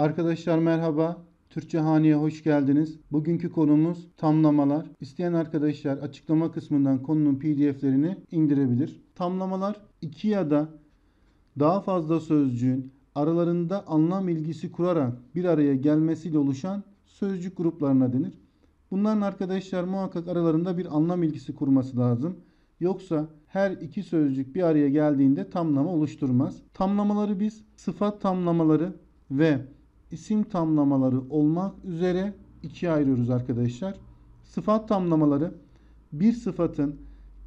Arkadaşlar merhaba. Türkçe Hani'ye hoş geldiniz. Bugünkü konumuz tamlamalar. İsteyen arkadaşlar açıklama kısmından konunun pdf'lerini indirebilir. Tamlamalar iki ya da daha fazla sözcüğün aralarında anlam ilgisi kurarak bir araya gelmesiyle oluşan sözcük gruplarına denir. Bunların arkadaşlar muhakkak aralarında bir anlam ilgisi kurması lazım. Yoksa her iki sözcük bir araya geldiğinde tamlama oluşturmaz. Tamlamaları biz sıfat tamlamaları ve isim tamlamaları olmak üzere ikiye ayırıyoruz arkadaşlar. Sıfat tamlamaları bir sıfatın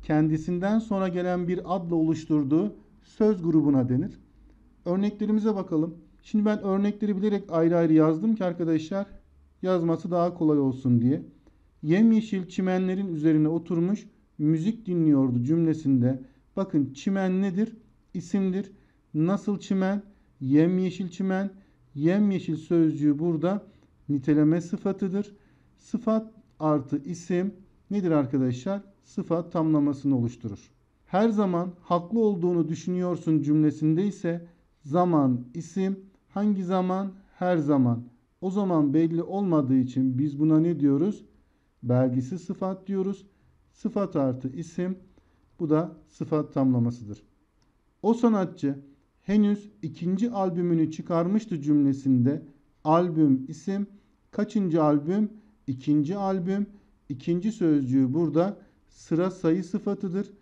kendisinden sonra gelen bir adla oluşturduğu söz grubuna denir. Örneklerimize bakalım. Şimdi ben örnekleri bilerek ayrı ayrı yazdım ki arkadaşlar yazması daha kolay olsun diye. Yemyeşil çimenlerin üzerine oturmuş müzik dinliyordu cümlesinde. Bakın çimen nedir? İsimdir. Nasıl çimen? Yemyeşil çimen. Yemyeşil sözcüğü burada niteleme sıfatıdır. Sıfat artı isim nedir arkadaşlar? Sıfat tamlamasını oluşturur. Her zaman haklı olduğunu düşünüyorsun cümlesinde ise zaman isim hangi zaman? Her zaman. O zaman belli olmadığı için biz buna ne diyoruz? Belgisi sıfat diyoruz. Sıfat artı isim bu da sıfat tamlamasıdır. O sanatçı henüz ikinci albümünü çıkarmıştı cümlesinde albüm isim kaçıncı albüm? İkinci albüm. İkinci sözcüğü burada sıra sayı sıfatıdır.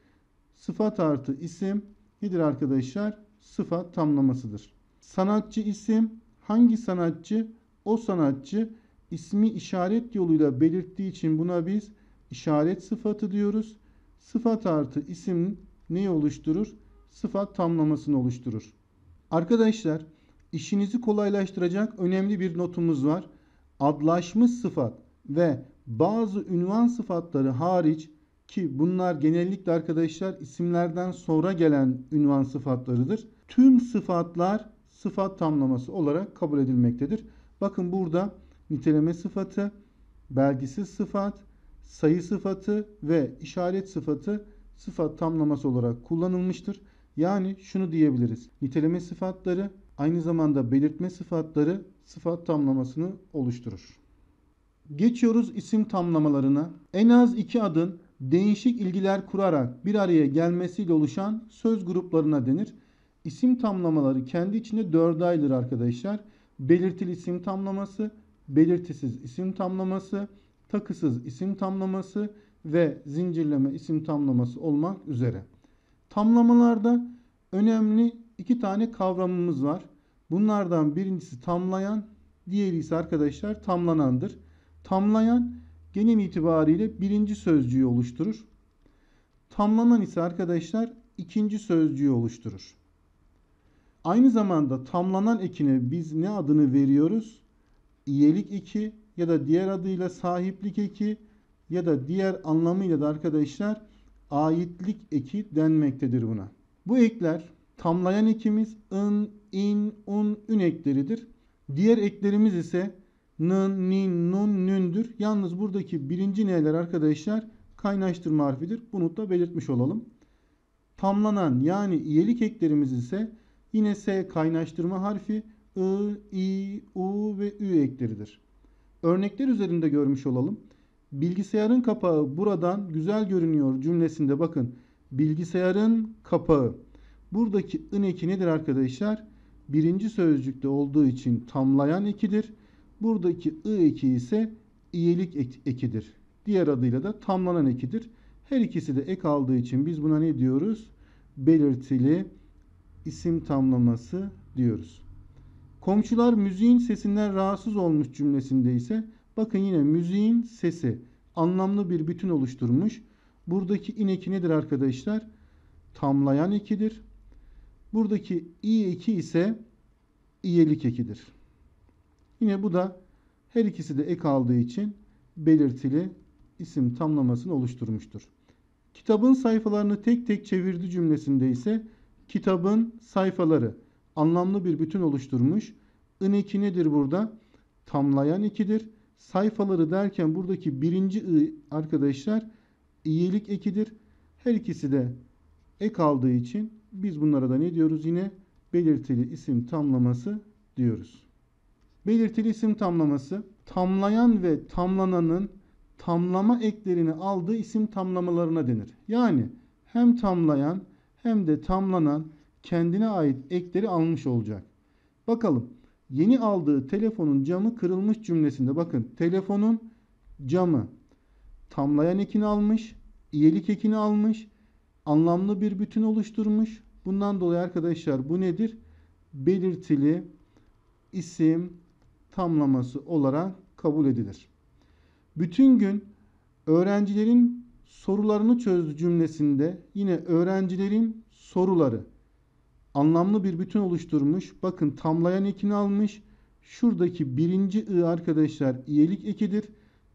Sıfat artı isim nedir arkadaşlar? Sıfat tamlamasıdır. Sanatçı isim hangi sanatçı? O sanatçı ismi işaret yoluyla belirttiği için buna biz işaret sıfatı diyoruz. Sıfat artı isim neyi oluşturur? Sıfat tamlamasını oluşturur. Arkadaşlar işinizi kolaylaştıracak önemli bir notumuz var. Adlaşmış sıfat ve bazı ünvan sıfatları hariç ki bunlar genellikle arkadaşlar isimlerden sonra gelen ünvan sıfatlarıdır. Tüm sıfatlar sıfat tamlaması olarak kabul edilmektedir. Bakın burada niteleme sıfatı, belgisiz sıfat, sayı sıfatı ve işaret sıfatı sıfat tamlaması olarak kullanılmıştır. Yani şunu diyebiliriz. Niteleme sıfatları aynı zamanda belirtme sıfatları sıfat tamlamasını oluşturur. Geçiyoruz isim tamlamalarına. En az iki adın değişik ilgiler kurarak bir araya gelmesiyle oluşan söz gruplarına denir. İsim tamlamaları kendi içinde dörde ayrılır arkadaşlar. Belirtili isim tamlaması, belirtisiz isim tamlaması, takısız isim tamlaması ve zincirleme isim tamlaması olmak üzere. Tamlamalarda önemli iki tane kavramımız var. Bunlardan birincisi tamlayan, diğeri ise arkadaşlar tamlanandır. Tamlayan genel itibariyle birinci sözcüğü oluşturur. Tamlanan ise arkadaşlar ikinci sözcüğü oluşturur. Aynı zamanda tamlanan ekine biz ne adını veriyoruz? İyelik eki ya da diğer adıyla sahiplik eki ya da diğer anlamıyla da arkadaşlar aitlik eki denmektedir buna. Bu ekler tamlayan ekimiz ın, in, un, ün ekleridir. Diğer eklerimiz ise nın, nin, nun, nündür. Yalnız buradaki birinci neler arkadaşlar kaynaştırma harfidir. Bunu da belirtmiş olalım. Tamlanan yani iyelik eklerimiz ise yine S kaynaştırma harfi I, I, U ve Ü ekleridir. Örnekler üzerinde görmüş olalım. Bilgisayarın kapağı buradan güzel görünüyor cümlesinde bakın. Bilgisayarın kapağı. Buradaki ın eki nedir arkadaşlar? Birinci sözcükte olduğu için tamlayan ekidir. Buradaki ı eki ise iyilik ekidir. Diğer adıyla da tamlanan ekidir. Her ikisi de ek aldığı için biz buna ne diyoruz? Belirtili isim tamlaması diyoruz. Komşular müziğin sesinden rahatsız olmuş cümlesinde ise bakın yine müziğin sesi anlamlı bir bütün oluşturmuş. Buradaki ineki nedir arkadaşlar? Tamlayan ekidir. Buradaki i eki ise iyelik ekidir. Yine bu da her ikisi de ek aldığı için belirtili isim tamlamasını oluşturmuştur. Kitabın sayfalarını tek tek çevirdi cümlesinde ise kitabın sayfaları anlamlı bir bütün oluşturmuş. In eki nedir burada? Tamlayan ikidir. Sayfaları derken buradaki birinci i arkadaşlar iyilik ekidir. Her ikisi de ek aldığı için biz bunlara da ne diyoruz yine? Belirtili isim tamlaması diyoruz. Belirtili isim tamlaması tamlayan ve tamlananın tamlama eklerini aldığı isim tamlamalarına denir. Yani hem tamlayan hem de tamlanan kendine ait ekleri almış olacak. Bakalım yeni aldığı telefonun camı kırılmış cümlesinde bakın telefonun camı tamlayan ekini almış, iyelik ekini almış, anlamlı bir bütün oluşturmuş. Bundan dolayı arkadaşlar bu nedir? Belirtili isim tamlaması olarak kabul edilir. Bütün gün öğrencilerin sorularını çözdü cümlesinde yine öğrencilerin soruları anlamlı bir bütün oluşturmuş. Bakın tamlayan ekini almış. Şuradaki birinci ı arkadaşlar iyelik ekidir.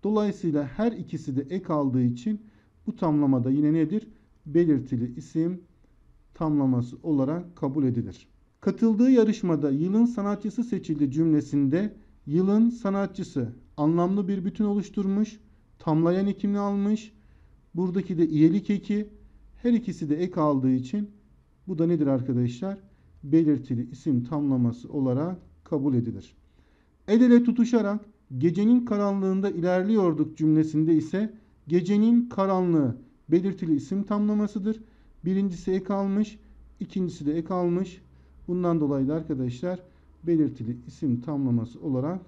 Dolayısıyla her ikisi de ek aldığı için bu tamlamada yine nedir? Belirtili isim tamlaması olarak kabul edilir. Katıldığı yarışmada yılın sanatçısı seçildi cümlesinde yılın sanatçısı anlamlı bir bütün oluşturmuş. Tamlayan ekini almış. Buradaki de iyelik eki. Her ikisi de ek aldığı için bu da nedir arkadaşlar? Belirtili isim tamlaması olarak kabul edilir. El ele tutuşarak gecenin karanlığında ilerliyorduk cümlesinde ise gecenin karanlığı belirtili isim tamlamasıdır. Birincisi ek almış, ikincisi de ek almış. Bundan dolayı da arkadaşlar belirtili isim tamlaması olarak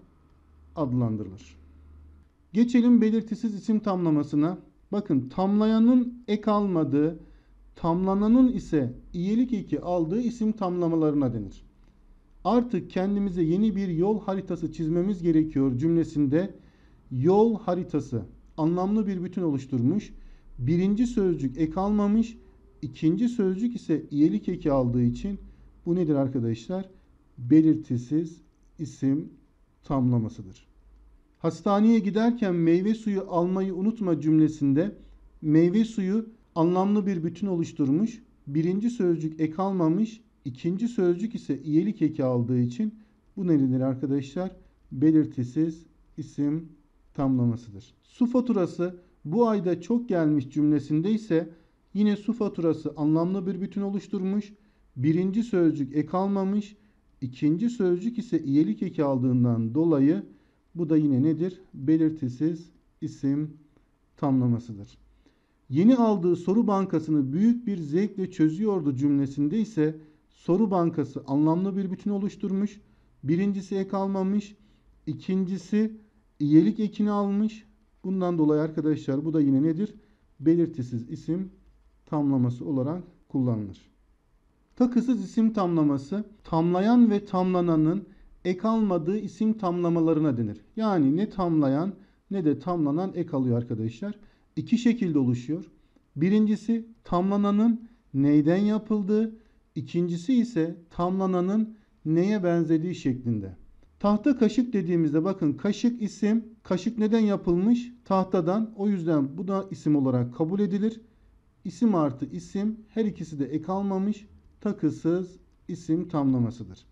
adlandırılır. Geçelim belirtisiz isim tamlamasına. Bakın tamlayanın ek almadığı, tamlananın ise iyilik eki aldığı isim tamlamalarına denir. Artık kendimize yeni bir yol haritası çizmemiz gerekiyor cümlesinde yol haritası anlamlı bir bütün oluşturmuş. Birinci sözcük ek almamış, ikinci sözcük ise iyilik eki aldığı için bu nedir arkadaşlar? Belirtisiz isim tamlamasıdır. Hastaneye giderken meyve suyu almayı unutma cümlesinde meyve suyu anlamlı bir bütün oluşturmuş. Birinci sözcük ek almamış, ikinci sözcük ise iyelik eki aldığı için bu nedendir arkadaşlar? Belirtisiz isim tamlamasıdır. Su faturası bu ayda çok gelmiş cümlesinde ise yine su faturası anlamlı bir bütün oluşturmuş. Birinci sözcük ek almamış, ikinci sözcük ise iyelik eki aldığından dolayı bu da yine nedir? Belirtisiz isim tamlamasıdır. Yeni aldığı soru bankasını büyük bir zevkle çözüyordu cümlesinde ise soru bankası anlamlı bir bütün oluşturmuş. Birincisi ek almamış. ikincisi iyelik ekini almış. Bundan dolayı arkadaşlar bu da yine nedir? Belirtisiz isim tamlaması olarak kullanılır. Takısız isim tamlaması tamlayan ve tamlananın ek almadığı isim tamlamalarına denir. Yani ne tamlayan ne de tamlanan ek alıyor arkadaşlar. İki şekilde oluşuyor. Birincisi tamlananın neyden yapıldığı, ikincisi ise tamlananın neye benzediği şeklinde. Tahta kaşık dediğimizde bakın kaşık isim, kaşık neden yapılmış? Tahtadan. O yüzden bu da isim olarak kabul edilir. İsim artı isim her ikisi de ek almamış, takısız isim tamlamasıdır.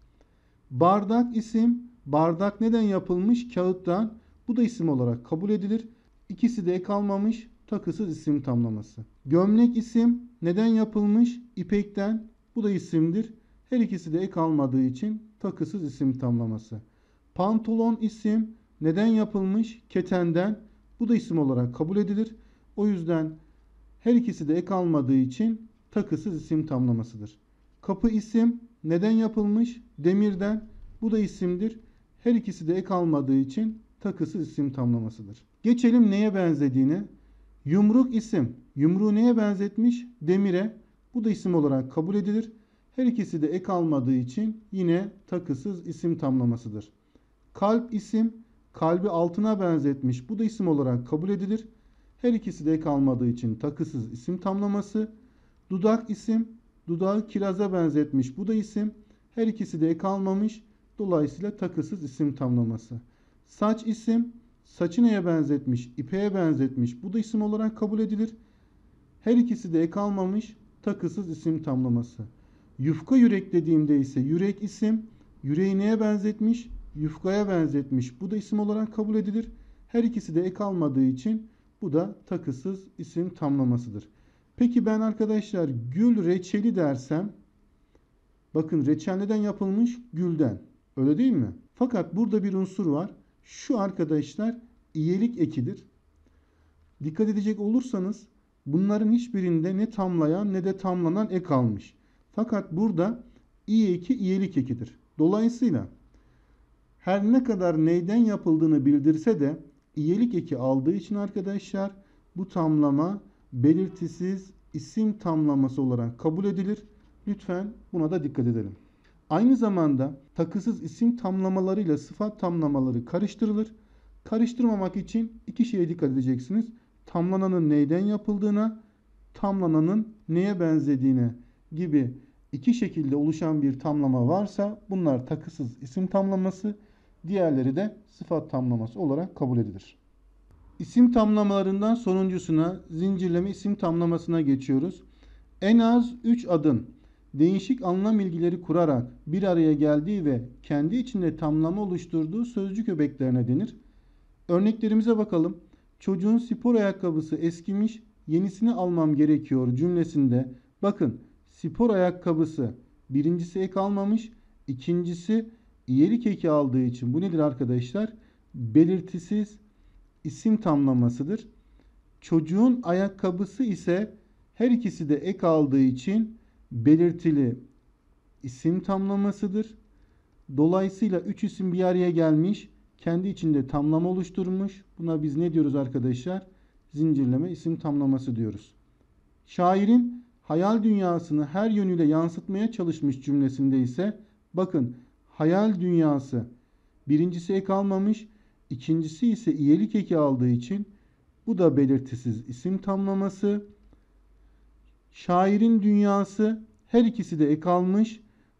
Bardak isim, bardak neden yapılmış? Kağıttan. Bu da isim olarak kabul edilir. İkisi de ek almamış, takısız isim tamlaması. Gömlek isim neden yapılmış? İpekten. Bu da isimdir. Her ikisi de ek almadığı için takısız isim tamlaması. Pantolon isim neden yapılmış? Ketenden. Bu da isim olarak kabul edilir. O yüzden her ikisi de ek almadığı için takısız isim tamlamasıdır. Kapı isim neden yapılmış? Demirden. Bu da isimdir. Her ikisi de ek almadığı için takısız isim tamlamasıdır. Geçelim neye benzediğine. Yumruk isim. Yumruğu neye benzetmiş? Demire. Bu da isim olarak kabul edilir. Her ikisi de ek almadığı için yine takısız isim tamlamasıdır. Kalp isim. Kalbi altına benzetmiş. Bu da isim olarak kabul edilir. Her ikisi de ek almadığı için takısız isim tamlaması. Dudak isim. Dudağı kiraza benzetmiş. Bu da isim. Her ikisi de ek almamış. Dolayısıyla takısız isim tamlaması. Saç isim. Saçı neye benzetmiş? İpeğe benzetmiş. Bu da isim olarak kabul edilir. Her ikisi de ek almamış. Takısız isim tamlaması. Yufka yürek dediğimde ise yürek isim. Yüreği neye benzetmiş? Yufkaya benzetmiş. Bu da isim olarak kabul edilir. Her ikisi de ek almadığı için bu da takısız isim tamlamasıdır. Peki ben arkadaşlar gül reçeli dersem bakın reçel neden yapılmış? Gülden. Öyle değil mi? Fakat burada bir unsur var. Şu arkadaşlar iyelik ekidir. Dikkat edecek olursanız bunların hiçbirinde ne tamlayan ne de tamlanan ek almış. Fakat burada i eki iyelik ekidir. Dolayısıyla her ne kadar neyden yapıldığını bildirse de iyelik eki aldığı için arkadaşlar bu tamlama belirtisiz isim tamlaması olarak kabul edilir. Lütfen buna da dikkat edelim. Aynı zamanda takısız isim tamlamalarıyla sıfat tamlamaları karıştırılır. Karıştırmamak için iki şeye dikkat edeceksiniz. Tamlananın neyden yapıldığına, tamlananın neye benzediğine gibi iki şekilde oluşan bir tamlama varsa bunlar takısız isim tamlaması, diğerleri de sıfat tamlaması olarak kabul edilir. İsim tamlamalarından sonuncusuna zincirleme isim tamlamasına geçiyoruz. En az 3 adın değişik anlam ilgileri kurarak bir araya geldiği ve kendi içinde tamlama oluşturduğu sözcük öbeklerine denir. Örneklerimize bakalım. Çocuğun spor ayakkabısı eskimiş, yenisini almam gerekiyor cümlesinde. Bakın spor ayakkabısı birincisi ek almamış, ikincisi iyelik eki aldığı için bu nedir arkadaşlar? Belirtisiz isim tamlamasıdır. Çocuğun ayakkabısı ise her ikisi de ek aldığı için belirtili isim tamlamasıdır. Dolayısıyla üç isim bir araya gelmiş, kendi içinde tamlama oluşturmuş. Buna biz ne diyoruz arkadaşlar? Zincirleme isim tamlaması diyoruz. Şairin hayal dünyasını her yönüyle yansıtmaya çalışmış cümlesinde ise bakın hayal dünyası birincisi ek almamış, ikincisi ise iyelik eki aldığı için bu da belirtisiz isim tamlaması. Şairin dünyası her ikisi de ek.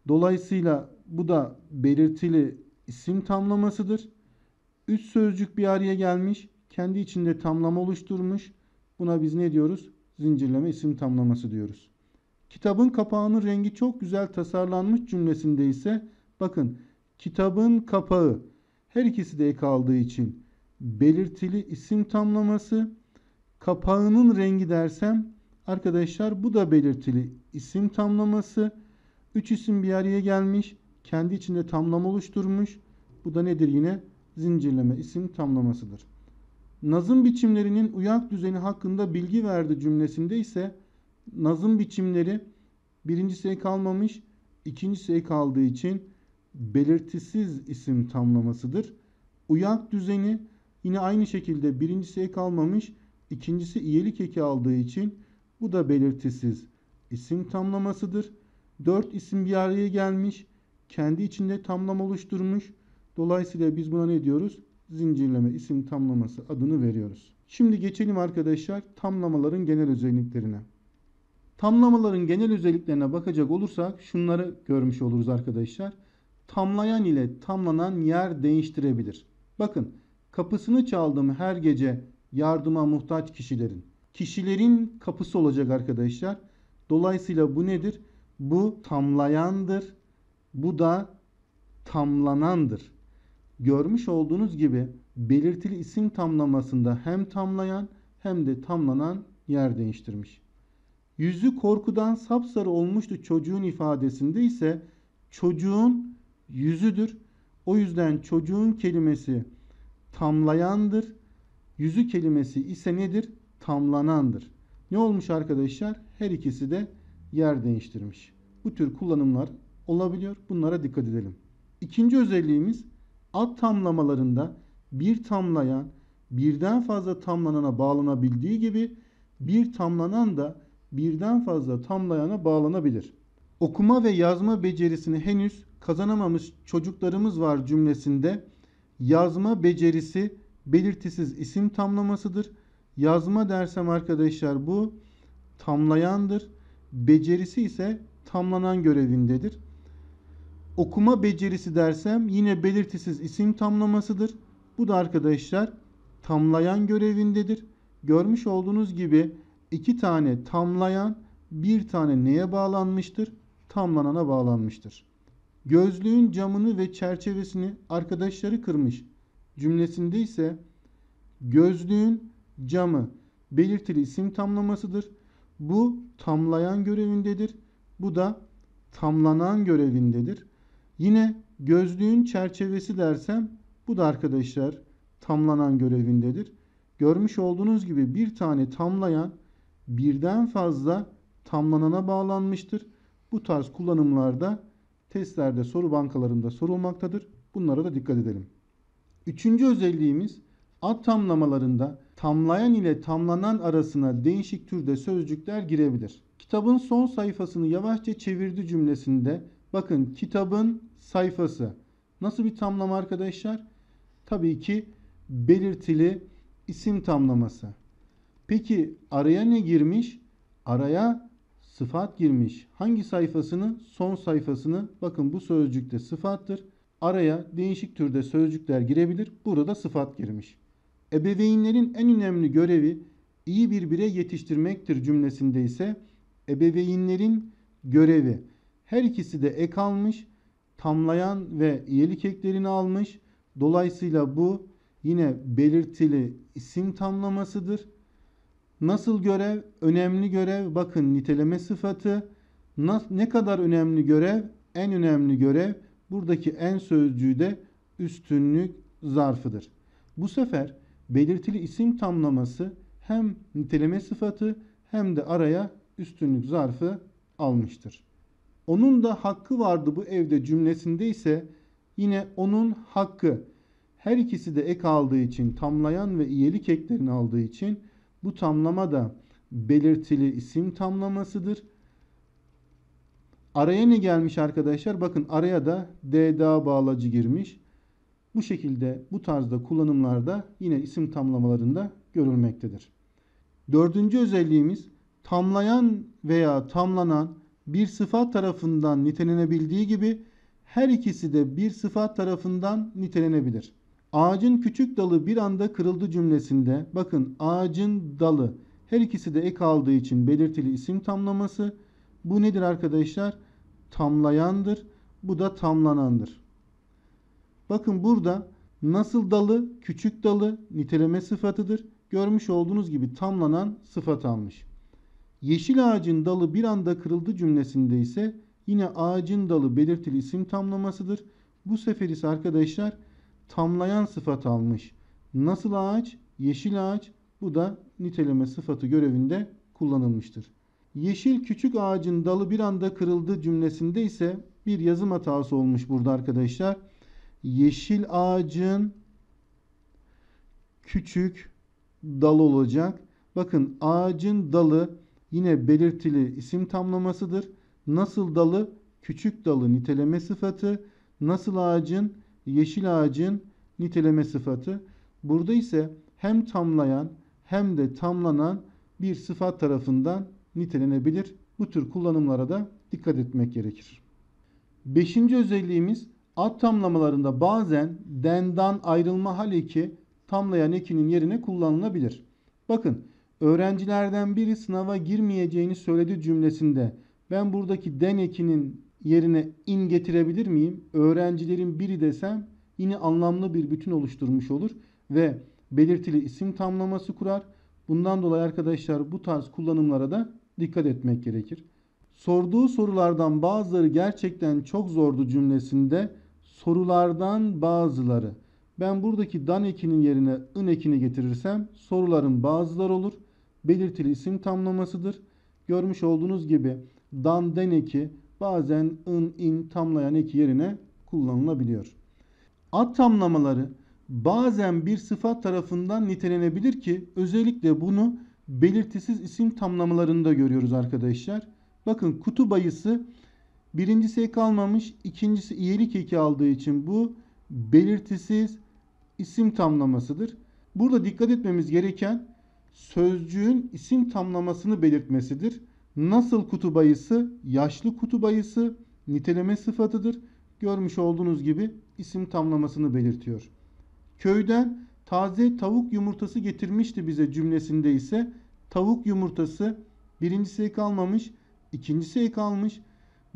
Dolayısıyla bu da belirtili isim tamlamasıdır. Üç sözcük bir araya gelmiş. Kendi içinde tamlama oluşturmuş. Buna biz ne diyoruz? Zincirleme isim tamlaması diyoruz. Kitabın kapağının rengi çok güzel tasarlanmış cümlesinde ise bakın kitabın kapağı her ikisi de ek aldığı için belirtili isim tamlaması kapağının rengi dersem arkadaşlar bu da belirtili isim tamlaması. Üç isim bir araya gelmiş. Kendi içinde tamlama oluşturmuş. Bu da nedir yine? Zincirleme isim tamlamasıdır. Nazım biçimlerinin uyak düzeni hakkında bilgi verdi cümlesinde ise nazım biçimleri birincisi ek almamış, ikincisi ek aldığı için belirtisiz isim tamlamasıdır. Uyak düzeni yine aynı şekilde birincisi ek almamış, ikincisi iyelik eki aldığı için bu da belirtisiz isim tamlamasıdır. Dört isim bir araya gelmiş, kendi içinde tamlama oluşturmuş. Dolayısıyla biz buna ne diyoruz? Zincirleme isim tamlaması adını veriyoruz. Şimdi geçelim arkadaşlar tamlamaların genel özelliklerine. Tamlamaların genel özelliklerine bakacak olursak şunları görmüş oluruz arkadaşlar. Tamlayan ile tamlanan yer değiştirebilir. Bakın kapısını çaldım her gece yardıma muhtaç kişilerin. Kişilerin kapısı olacak arkadaşlar. Dolayısıyla bu nedir? Bu tamlayandır. Bu da tamlanandır. Görmüş olduğunuz gibi belirtili isim tamlamasında hem tamlayan hem de tamlanan yer değiştirmiş. Yüzü korkudan sapsarı olmuştu çocuğun ifadesinde ise çocuğun yüzüdür. O yüzden çocuğun kelimesi tamlayandır. Yüzü kelimesi ise nedir? Tamlanandır. Ne olmuş arkadaşlar? Her ikisi de yer değiştirmiş. Bu tür kullanımlar olabiliyor. Bunlara dikkat edelim. İkinci özelliğimiz ad tamlamalarında bir tamlayan birden fazla tamlanana bağlanabildiği gibi bir tamlanan da birden fazla tamlayana bağlanabilir. Okuma ve yazma becerisini henüz kazanamamış çocuklarımız var cümlesinde yazma becerisi belirtisiz isim tamlamasıdır. Yazma dersem arkadaşlar bu tamlayandır. Becerisi ise tamlanan görevindedir. Okuma becerisi dersem yine belirtisiz isim tamlamasıdır. Bu da arkadaşlar tamlayan görevindedir. Görmüş olduğunuz gibi iki tane tamlayan bir tane neye bağlanmıştır? Tamlanana bağlanmıştır. Gözlüğün camını ve çerçevesini arkadaşları kırmış cümlesinde ise gözlüğün camı belirtili isim tamlamasıdır. Bu tamlayan görevindedir. Bu da tamlanan görevindedir. Yine Gözlüğün çerçevesi dersem bu da arkadaşlar tamlanan görevindedir. Görmüş olduğunuz gibi bir tane tamlayan birden fazla tamlanana bağlanmıştır. Bu tarz kullanımlarda testlerde soru bankalarında sorulmaktadır. Bunlara da dikkat edelim. Üçüncü özelliğimiz ad tamlamalarında tamlayan ile tamlanan arasına değişik türde sözcükler girebilir. Kitabın son sayfasını yavaşça çevirdi cümlesinde bakın kitabın sayfası nasıl bir tamlama arkadaşlar? Tabii ki belirtili isim tamlaması. Peki araya ne girmiş? Araya sıfat girmiş. Hangi sayfasını? Son sayfasını. Bakın bu sözcükte sıfattır. Araya değişik türde sözcükler girebilir. Burada sıfat girmiş. Ebeveynlerin en önemli görevi iyi bir birey yetiştirmektir cümlesinde ise ebeveynlerin görevi. Her ikisi de ek almış, tamlayan ve iyelik eklerini almış. Dolayısıyla bu yine belirtili isim tamlamasıdır. Nasıl görev? Önemli görev. Bakın niteleme sıfatı. Ne kadar önemli görev? En önemli görev. Buradaki en sözcüğü de üstünlük zarfıdır. Bu sefer belirtili isim tamlaması hem niteleme sıfatı hem de araya üstünlük zarfı almıştır. Onun da hakkı vardı bu evde cümlesinde ise yine onun hakkı. Her ikisi de ek aldığı için tamlayan ve iyelik eklerini aldığı için bu tamlama da belirtili isim tamlamasıdır. Araya ne gelmiş arkadaşlar? Bakın araya da DDA bağlacı girmiş. Bu şekilde bu tarzda kullanımlarda yine isim tamlamalarında görülmektedir. Dördüncü özelliğimiz tamlayan veya tamlanan bir sıfat tarafından nitelenebildiği gibi her ikisi de bir sıfat tarafından nitelenebilir. Ağacın küçük dalı bir anda kırıldı cümlesinde bakın ağacın dalı her ikisi de ek aldığı için belirtili isim tamlaması. Bu nedir arkadaşlar? Tamlayandır. Bu da tamlanandır. Bakın burada nasıl dalı, küçük dalı niteleme sıfatıdır. Görmüş olduğunuz gibi tamlanan sıfat almış. Yeşil ağacın dalı bir anda kırıldı cümlesinde ise yine ağacın dalı belirtili isim tamlamasıdır. Bu sefer ise arkadaşlar tamlayan sıfat almış. Nasıl ağaç? Yeşil ağaç. Bu da niteleme sıfatı görevinde kullanılmıştır. Yeşil küçük ağacın dalı bir anda kırıldı cümlesinde ise bir yazım hatası olmuş burada arkadaşlar. Yeşil ağacın küçük dal olacak. Bakın ağacın dalı yine belirtili isim tamlamasıdır. Nasıl dalı? Küçük dalı niteleme sıfatı. Nasıl ağacın? Yeşil ağacın niteleme sıfatı. Burada ise hem tamlayan hem de tamlanan bir sıfat tarafından nitelenebilir. Bu tür kullanımlara da dikkat etmek gerekir. Beşinci özelliğimiz ad tamlamalarında bazen dendan ayrılma hal eki tamlayan ekinin yerine kullanılabilir. Bakın öğrencilerden biri sınava girmeyeceğini söyledi cümlesinde ben buradaki den ekinin yerine in getirebilir miyim? Öğrencilerin biri desem yine anlamlı bir bütün oluşturmuş olur ve belirtili isim tamlaması kurar. Bundan dolayı arkadaşlar bu tarz kullanımlara da dikkat etmek gerekir. Sorduğu sorulardan bazıları gerçekten çok zordu cümlesinde sorulardan bazıları. Ben buradaki dan ekinin yerine ın ekini getirirsem soruların bazıları olur. Belirtili isim tamlamasıdır. Görmüş olduğunuz gibi dan den eki bazen ın in tamlayan eki yerine kullanılabiliyor. Ad tamlamaları bazen bir sıfat tarafından nitelenebilir ki özellikle bunu belirtisiz isim tamlamalarında görüyoruz arkadaşlar. Bakın kutup ayısı birincisi ek almamış, ikincisi iyilik eki aldığı için bu belirtisiz isim tamlamasıdır. Burada dikkat etmemiz gereken sözcüğün isim tamlamasını belirtmesidir. Nasıl kutup ayısı? Yaşlı kutup ayısı niteleme sıfatıdır. Görmüş olduğunuz gibi isim tamlamasını belirtiyor. Köyden taze tavuk yumurtası getirmişti bize cümlesinde ise tavuk yumurtası birincisi ek almamış, ikincisi ek almış.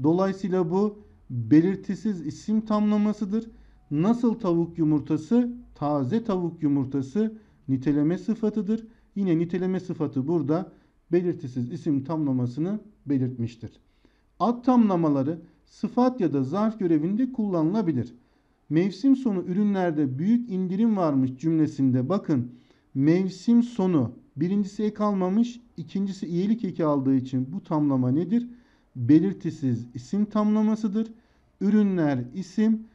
Dolayısıyla bu belirtisiz isim tamlamasıdır. Nasıl tavuk yumurtası? Taze tavuk yumurtası niteleme sıfatıdır. Yine niteleme sıfatı burada belirtisiz isim tamlamasını belirtmiştir. Ad tamlamaları sıfat ya da zarf görevinde kullanılabilir. Mevsim sonu ürünlerde büyük indirim varmış cümlesinde bakın mevsim sonu birincisi ek almamış ikincisi iyilik eki aldığı için bu tamlama nedir? Belirtisiz isim tamlamasıdır. Ürünler isim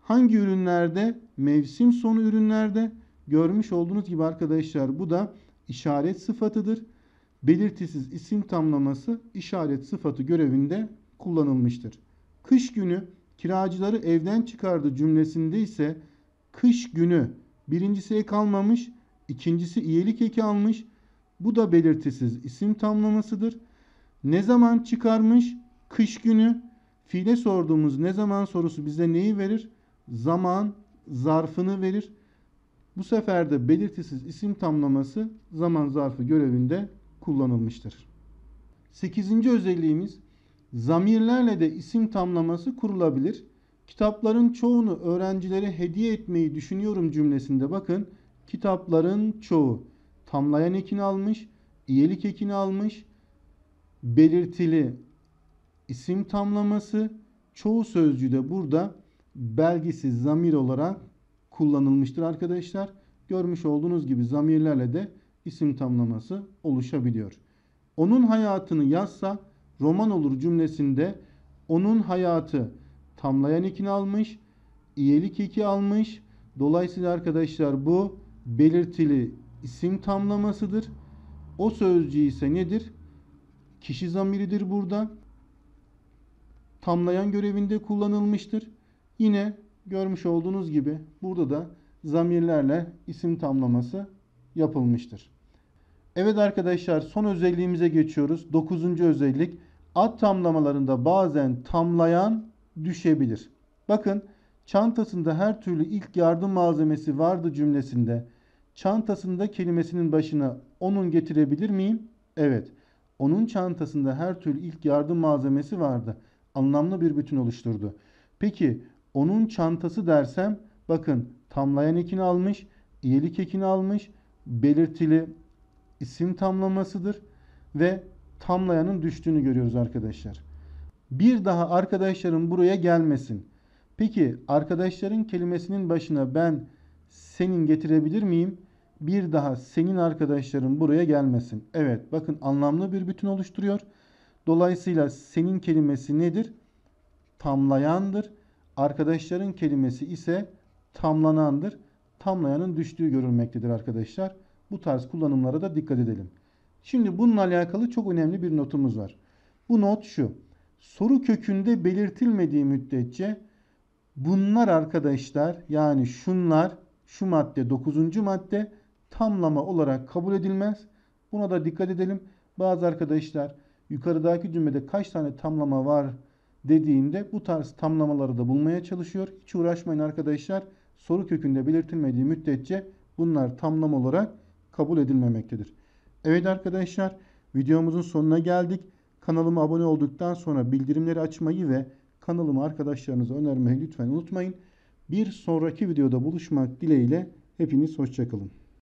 hangi ürünlerde? Mevsim sonu ürünlerde görmüş olduğunuz gibi arkadaşlar bu da işaret sıfatıdır. Belirtisiz isim tamlaması işaret sıfatı görevinde kullanılmıştır. Kış günü kiracıları evden çıkardı cümlesinde ise kış günü birincisi ek almamış, ikincisi iyilik eki almış. Bu da belirtisiz isim tamlamasıdır. Ne zaman çıkarmış? Kış günü. Fiile sorduğumuz ne zaman sorusu bize neyi verir? Zaman zarfını verir. Bu sefer de belirtisiz isim tamlaması zaman zarfı görevinde kullanılmıştır. Sekizinci özelliğimiz zamirlerle de isim tamlaması kurulabilir. Kitapların çoğunu öğrencilere hediye etmeyi düşünüyorum cümlesinde bakın kitapların çoğu tamlayan ekini almış, iyilik ekini almış, belirtili isim tamlaması çoğu sözcüğü de burada belgisiz zamir olarak kullanılmıştır arkadaşlar. Görmüş olduğunuz gibi zamirlerle de isim tamlaması oluşabiliyor. Onun hayatını yazsa roman olur cümlesinde onun hayatı tamlayan ekini almış, iyilik eki almış. Dolayısıyla arkadaşlar bu belirtili isim tamlamasıdır. O sözcüğü ise nedir? Kişi zamiridir burada. Tamlayan görevinde kullanılmıştır. Yine görmüş olduğunuz gibi burada da zamirlerle isim tamlaması yapılmıştır. Evet arkadaşlar son özelliğimize geçiyoruz. Dokuzuncu özellik ad tamlamalarında bazen tamlayan düşebilir. Bakın çantasında her türlü ilk yardım malzemesi vardı cümlesinde. Çantasında kelimesinin başına onun getirebilir miyim? Evet. Onun çantasında her türlü ilk yardım malzemesi vardı. Anlamlı bir bütün oluşturdu. Peki onun çantası dersem bakın tamlayan ekini almış, iyilik ekini almış, belirtili isim tamlamasıdır ve tamlayanın düştüğünü görüyoruz arkadaşlar. Bir daha arkadaşlarım buraya gelmesin. Peki arkadaşların kelimesinin başına ben senin getirebilir miyim? Bir daha senin arkadaşların buraya gelmesin. Evet bakın anlamlı bir bütün oluşturuyor. Dolayısıyla senin kelimesi nedir? Tamlayandır. Arkadaşların kelimesi ise tamlanandır. Tamlayanın düştüğü görülmektedir arkadaşlar. Bu tarz kullanımlara da dikkat edelim. Şimdi bununla alakalı çok önemli bir notumuz var. Bu not şu. Soru kökünde belirtilmediği müddetçe bunlar arkadaşlar yani şunlar şu madde 9. madde tamlama olarak kabul edilmez. Buna da dikkat edelim. Bazı arkadaşlar yukarıdaki cümlede kaç tane tamlama var dediğinde bu tarz tamlamaları da bulmaya çalışıyor. Hiç uğraşmayın arkadaşlar. Soru kökünde belirtilmediği müddetçe bunlar tamlama olarak kabul edilmemektedir. Evet arkadaşlar videomuzun sonuna geldik. Kanalıma abone olduktan sonra bildirimleri açmayı ve kanalımı arkadaşlarınıza önermeyi lütfen unutmayın. Bir sonraki videoda buluşmak dileğiyle hepiniz hoşçakalın.